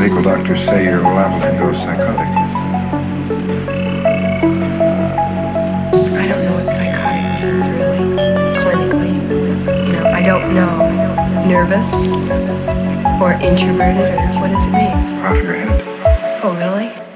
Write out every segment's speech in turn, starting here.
medical doctors say you're liable to go psychotic. I don't know what psychotic means really, clinically. You know, I don't know. Nervous or introverted or what does it mean? Off your head. Oh, really?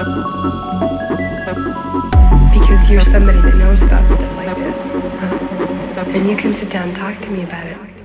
Because you're somebody that knows about stuff like this. And you can sit down and talk to me about it.